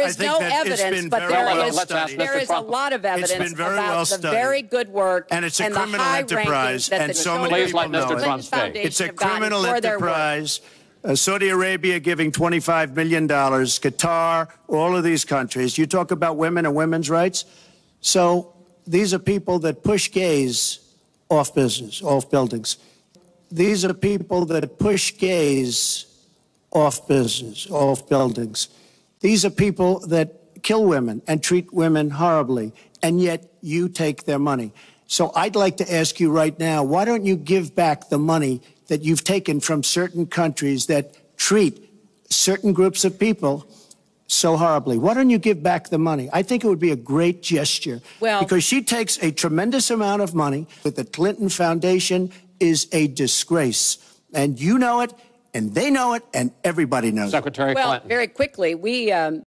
There I is no evidence, but there well is there is a lot of It's evidence been very about well the studied. very good work And it's a and the criminal high enterprise, that and the so many Clinton people know Clinton it. Foundation It's a criminal for their work. enterprise. Uh, Saudi Arabia giving $25 million, Qatar, all of these countries. You talk about women and women's rights. So these are people that push gays off business, off buildings. These are people that push gays off business, off buildings. These are people that kill women and treat women horribly, and yet you take their money. So I'd like to ask you right now, why don't you give back the money that you've taken from certain countries that treat certain groups of people so horribly? Why don't you give back the money? I think it would be a great gesture. Well- because she takes a tremendous amount of money, but the Clinton Foundation is a disgrace. And you know it, and they know it, and everybody knows Secretary it. well, Clinton. very quickly, we um,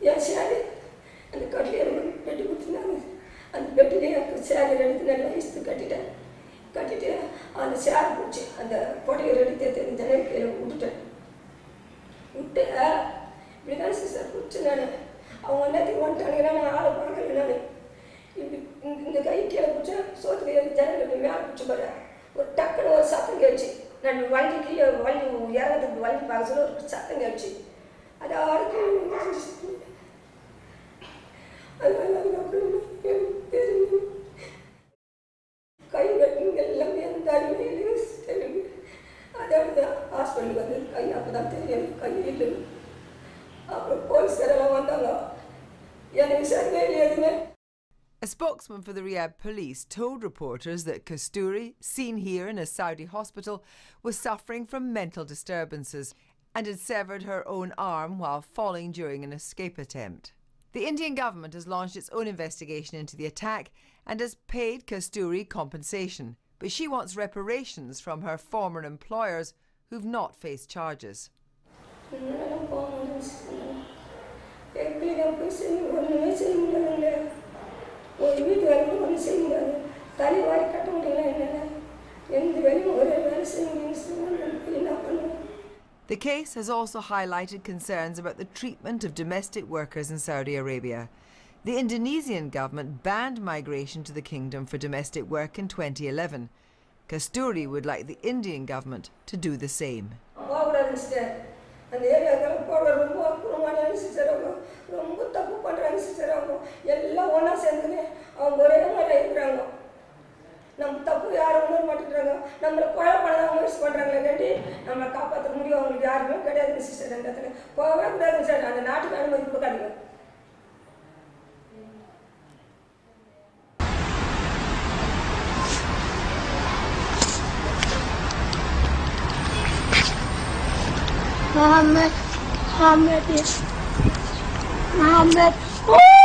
என் சேலை அந்த கட்டிலே bed கொடுத்துருந்தாங்க. அந்த பெட்டிலே எனக்கு சேலையில் எடுத்து நல்லா இஸ்து கட்டிட்டேன். கட்டிட்டு அந்த சேலை பிடிச்சி அந்த புடவையை எடுத்து எடுத்து கீழே விட்டுட்டேன். விட்டு இப்படிதான் சிஸ்டர் பிடிச்சி நான். அவங்க எல்லாத்தையும் வந்துட்டானுங்க. நான் ஆளை பார்க்கல நான். இப்படி இந்த- கை கீழே பிடிச்சா சோத்துக்கு ஜனல் இப்படி மேலே பிடிச்சி போகிறேன் ஒரு டக்குன்னு ஒரு சத்தம் கேட்டுச்சு. நான் வண்டி கீழே வண்டி இறங்கிறதுக்கு வண்டி பார்க்க சொல்ல ஒரு சத்தம் கேட்டுச்சு. அது ஆளுக்கு ஹாஸ்பிட்டலுக்கு வந்து கை அப்போ தான் தெரியும் கை இல்லை அப்புறம் போலீஸ்காரெல்லாம் வந்தாங்க எனக்கு சரியாக இல்லை எதுவுமே A spokesman for the Riyadh police told reporters that Kasturi, seen here in a Saudi hospital, was suffering from mental disturbances and had severed her own arm while falling during an escape attempt. The Indian government has launched its own investigation into the attack and has paid Kasturi compensation, but she wants reparations from her former employers who've not faced charges. என்னால போக முடியல எப்படி நான் போய் செய்ய ஒன்றுமே செய்ய முடியாதுங்க ஒரு வீட்டு வேலையும் ஒன்றும் செய்ய முடியாது தனி வாரி கட்ட முடியல என்னால் எந்த வேலையும் ஒரே வேலை செய்ய முடியும்னு சொன்னால் நான் போய் என்ன பண்ணுவேன் The case has also highlighted concerns about the treatment of domestic workers in Saudi Arabia. The Indonesian government banned migration to the kingdom for domestic work in 2011. Kasturi would like the Indian government to do the same. பண்ணுறாங்க நம்மளை கொலை பண்ணதான் முயற்சி பண்ணுறாங்களே கேட்டு நம்மளை காப்பாற்ற முடியும். அவங்களுக்கு யாருமே கிடையாது சிஸ்டர் அந்த இடத்துல போகவே கூடாது சார் அந்த நாட்டுக்கு அனுமதி கொடுக்காதீங்க. Muhammad, Muhammad, Muhammad. Oh!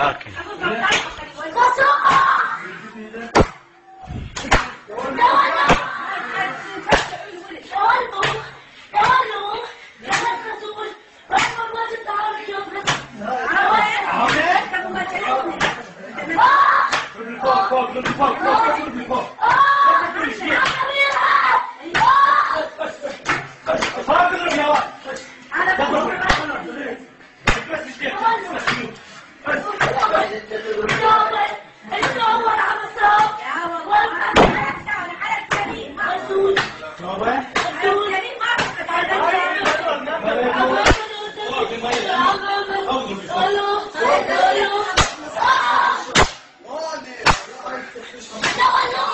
Okay. No, no.